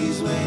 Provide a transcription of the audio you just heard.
she's waiting.